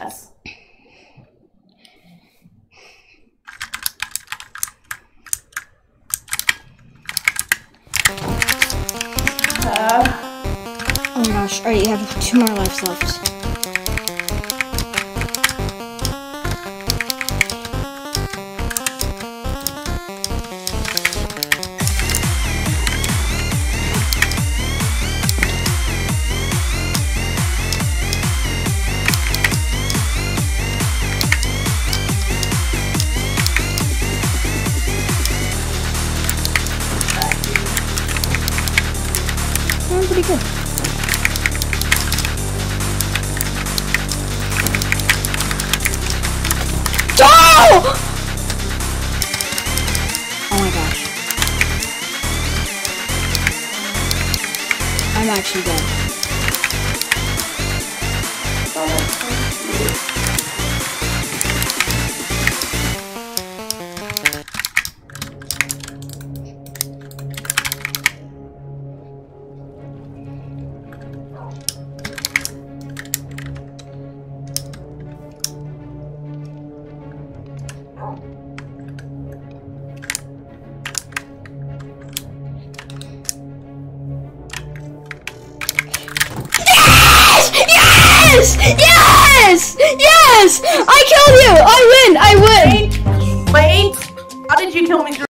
Uh, Oh my gosh. Alright, you have two more lives left. Oh, pretty good. Oh! Oh my gosh. I'm actually dead. Yes! Yes! Yes! I killed you! I win! I win! Wait, how did you kill me?